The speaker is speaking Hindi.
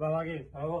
बाबा के भागो